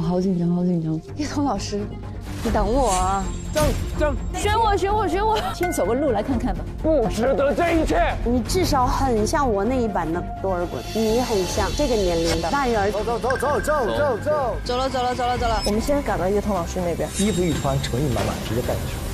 我好紧张，好紧张。叶童老师，你等我啊！正正，选我，选我，选我！先走个路来看看吧。不值得这一切。你至少很像我那一版的多尔衮，你很像这个年龄的大人。走走走走走走走，走了走了走了走了。我们先赶到叶童老师那边，衣服一穿，诚意满满，直接带进去。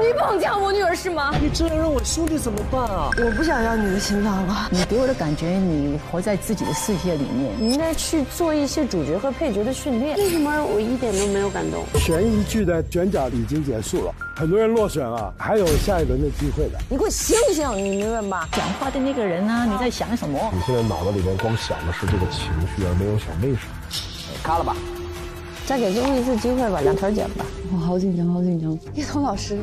你绑架我女儿是吗？你这样让我兄弟怎么办啊？我不想要你的心脏了。你给我的感觉，你活在自己的世界里面。你应该去做一些主角和配角的训练。为什么我一点都没有感动？悬疑剧的选角已经结束了，很多人落选了，还有下一轮的机会的。你给我醒醒，你明白吗？讲话的那个人呢？你在想什么？你现在脑子里面光想的是这个情绪，而没有想为什么。卡了吧。再给最后一次机会吧，两条剪吧。我好紧张，好紧张。叶童老师，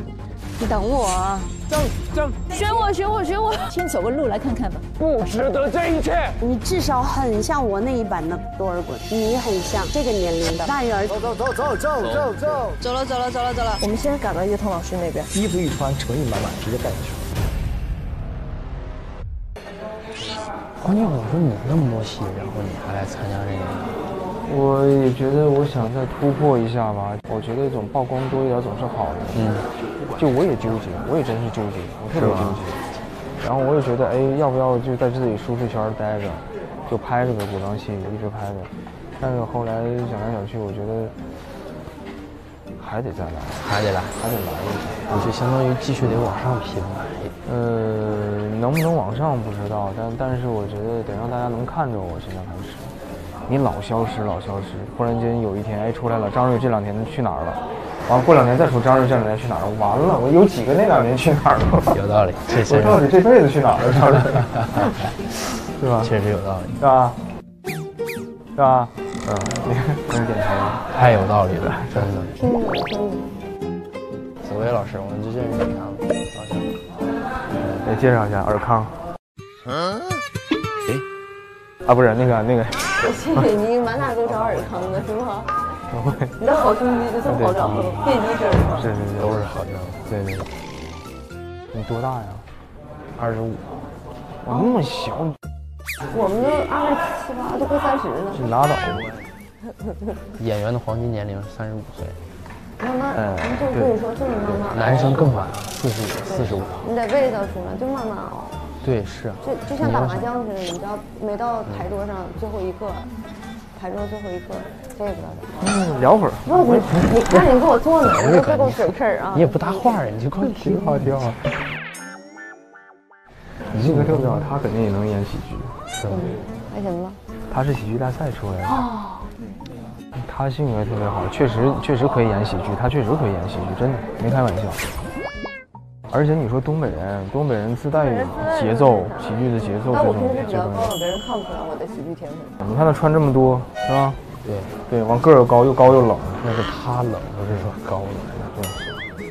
你等我啊！正正，选我，选我，选我！先走个路来看看吧。不值得这一切。你至少很像我那一版的多尔衮，你很像这个年龄的大人。走走走走走走走，走了走了走了走了。我们先赶到叶童老师那边，衣服一穿，诚意满满，直接带进去。关键我说你那么多戏，然后你还来参加这个。我也觉得我想再突破一下吧，我觉得总曝光多一点总是好的。嗯，就我也纠结，我也真是纠结，我特别纠结。然后我也觉得，哎，要不要就在自己舒适圈待着，就拍这个古装戏，一直拍着。但是后来想来想去，我觉得还得再来，还得来，还得来一下。你就相当于继续得往上拼了。呃，能不能往上不知道，但但是我觉得得让大家能看着我，现在开始。你老消失，老消失，忽然间有一天，哎，出来了。张瑞这两天去哪儿了？完过两年再说张瑞这两年去哪儿了？完了，我有几个那两年去哪儿了？有道理，我到底这辈子去哪儿了？张瑞，是吧？确实有道理，是吧？是吧？嗯，你你点头，太有道理了，真的。紫薇老师，我们就认识你啊，老师。来介绍一下尔康。嗯。啊，不是那个那个，我谢谢你满哪都找尔康的是吗？不会，你的好兄弟就这么好找，遍地是尔康。是是是，都是好找。对对对。你多大呀？二十五。我那么小。我们都二十七八，都快三十了。你拉倒吧。演员的黄金年龄三十五岁。妈妈，就跟你说，就是慢慢。男生更晚，四十五、四十五。你得背得出来，就慢慢熬。对，是，就就像打麻将似的，你知道，每到牌桌上最后一个，牌桌最后一个，这也不知道。嗯，聊会儿。不，你你赶紧给我坐哪？你别给我省事儿啊！你也不搭话呀，你就快挺好，挺好。你性格特别好，他肯定也能演喜剧，是吧？还行吧。他是喜剧大赛出来的。哦。他性格特别好，确实确实可以演喜剧，他确实可以演喜剧，真的没开玩笑。而且你说东北人，东北人自带节奏，喜剧的节奏这种。我平时比较高，别人看不出来我的喜剧天赋。你看他穿这么多，是吧？对对，完个儿又高，又高又冷，那是他冷，不是说高冷。对。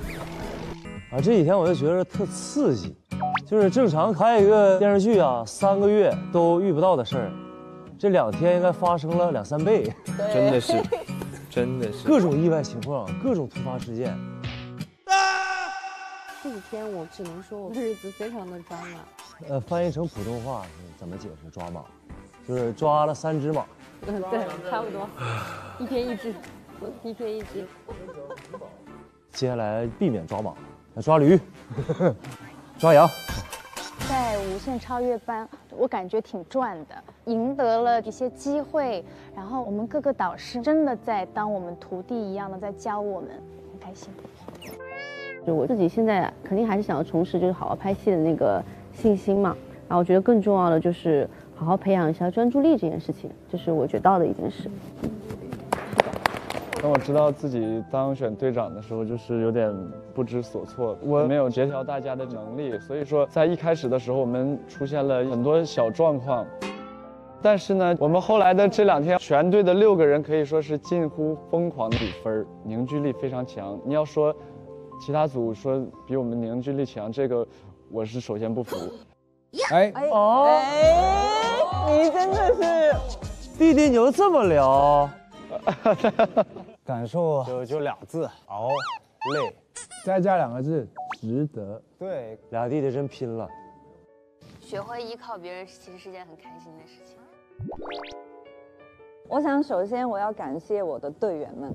啊，这几天我就觉得特刺激，就是正常拍一个电视剧啊，三个月都遇不到的事儿，这两天应该发生了两三倍。真的是，真的是。各种意外情况，各种突发事件。这几天我只能说我的日子非常的抓马。呃，翻译成普通话怎么解释抓马？就是抓了三只马。嗯，对，差不多，一天一只，一天一只。接下来避免抓马，来抓驴，抓羊。在无限超越班，我感觉挺赚的，赢得了一些机会，然后我们各个导师真的在当我们徒弟一样的在教我们，很开心。就我自己现在肯定还是想要重拾，就是好好拍戏的那个信心嘛。然后我觉得更重要的就是好好培养一下专注力这件事情，这是我学到的一件事。当我知道自己当选队长的时候，就是有点不知所措。我没有协调大家的能力，所以说在一开始的时候，我们出现了很多小状况。但是呢，我们后来的这两天，全队的六个人可以说是近乎疯狂的比分，凝聚力非常强。你要说。其他组说比我们凝聚力强，这个我是首先不服。哎。哦，你真的是弟弟牛这么聊，感受。就就俩字。熬累，再加两个字值得。对，俩弟弟真拼了。学会依靠别人，其实是件很开心的事情。我想首先我要感谢我的队员们，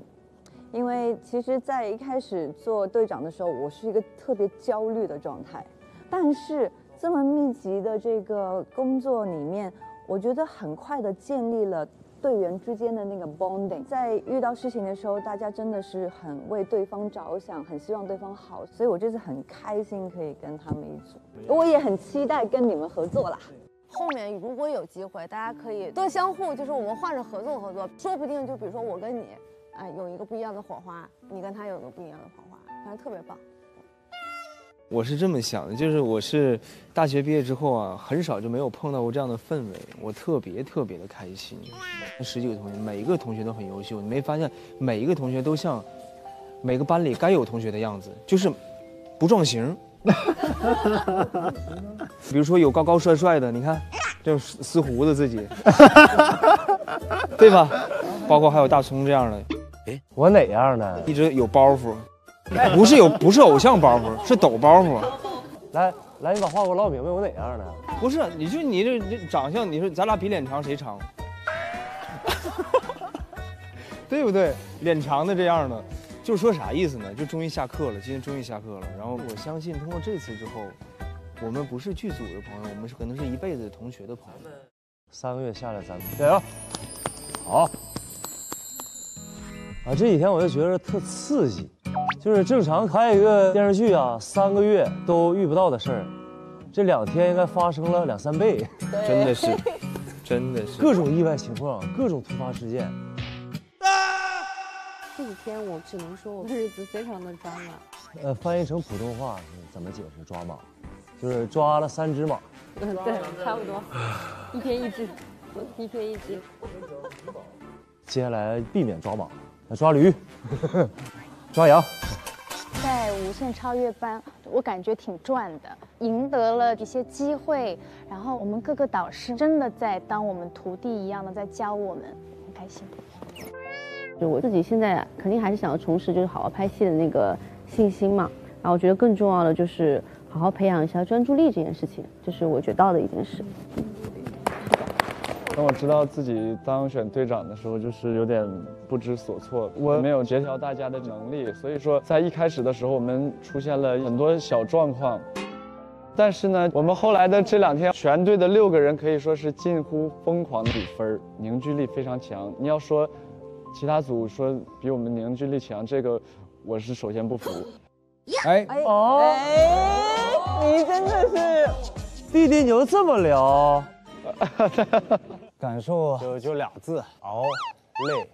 因为其实，在一开始做队长的时候，我是一个特别焦虑的状态。但是这么密集的这个工作里面，我觉得很快的建立了队员之间的那个 bonding。在遇到事情的时候，大家真的是很为对方着想，很希望对方好，所以我这次很开心可以跟他们一组，我也很期待跟你们合作啦。后面如果有机会，大家可以多相互，就是我们换着合作合作，说不定就比如说我跟你，哎，有一个不一样的火花，你跟他有一个不一样的火花，反正特别棒。我是这么想的，就是我是大学毕业之后啊，很少就没有碰到过这样的氛围，我特别特别的开心。十几个同学，每一个同学都很优秀，你没发现每一个同学都像每个班里该有同学的样子，就是不撞型。比如说有高高帅帅的，你看这丝胡子自己，对吧？包括还有大葱这样的。哎，我哪样呢？一直有包袱。不是有，不是偶像包袱，是抖包袱。来来，你把话给我唠明白，我哪样的？不是，你就你这这长相，你说咱俩比脸长谁长？对不对？脸长的这样的，就是说啥意思呢？就终于下课了，今天终于下课了。然后我相信通过这次之后，我们不是剧组的朋友，我们是可能是一辈子同学的朋友。三个月下来，咱们加油！好。啊，这几天我就觉得特刺激。就是正常拍一个电视剧啊，三个月都遇不到的事儿，这两天应该发生了两三倍，真的是，真的是各种意外情况，各种突发事件。这几天我只能说我的日子非常的抓马。呃，翻译成普通话怎么解释抓马？就是抓了三只马。嗯，对，差不多，一天一只，一天一只。接下来避免抓马，来抓驴。抓羊，在无限超越班，我感觉挺赚的，赢得了一些机会，然后我们各个导师真的在当我们徒弟一样的在教我们，很开心。就我自己现在肯定还是想要重拾，就是好好拍戏的那个信心嘛。然后我觉得更重要的就是好好培养一下专注力这件事情，这是我觉得到的一件事。当我知道自己当选队长的时候，就是有点不知所措。我没有协调大家的能力，所以说在一开始的时候，我们出现了很多小状况。但是呢，我们后来的这两天，全队的六个人可以说是近乎疯狂的比分，凝聚力非常强。你要说其他组说比我们凝聚力强，这个我是首先不服。哎哦，你真的是弟弟，你就这么聊？感受就就俩字，熬，累，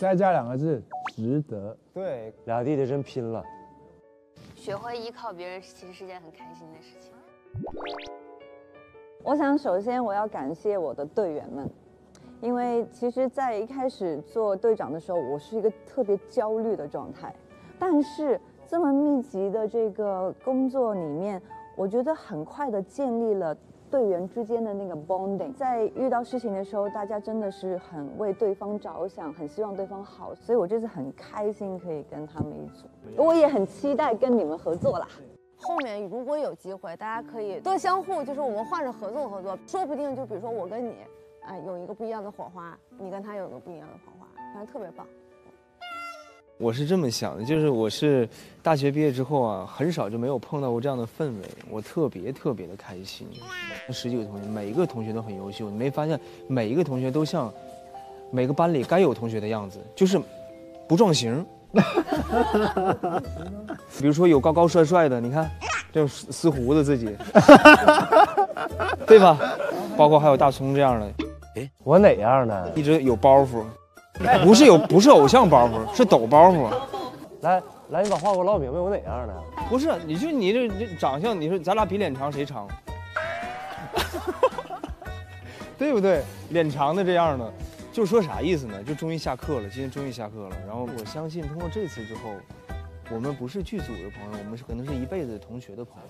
再加两个字，值得。对，俩弟弟真拼了。学会依靠别人，其实是件很开心的事情。我想首先我要感谢我的队员们，因为其实，在一开始做队长的时候，我是一个特别焦虑的状态。但是这么密集的这个工作里面，我觉得很快的建立了。队员之间的那个 bonding，在遇到事情的时候，大家真的是很为对方着想，很希望对方好，所以我这次很开心可以跟他们一组，我也很期待跟你们合作啦。后面如果有机会，大家可以多相互，就是我们换着合作合作，说不定就比如说我跟你，哎，有一个不一样的火花，你跟他有一个不一样的火花，反正特别棒。我是这么想的，就是我是大学毕业之后啊，很少就没有碰到过这样的氛围，我特别特别的开心。十几个同学，每一个同学都很优秀，你没发现每一个同学都像每个班里该有同学的样子，就是不撞型。比如说有高高帅帅的，你看这撕胡子自己，对吧？包括还有大葱这样的。哎，我哪样的？一直有包袱。不是有，不是偶像包袱，是抖包袱。来来，你把话给我唠明白，我哪样的？不是，你就你这这长相，你说咱俩比脸长谁长？对不对？脸长的这样的，就说啥意思呢？就终于下课了，今天终于下课了。然后我相信通过这次之后，我们不是剧组的朋友，我们是可能是一辈子同学的朋友。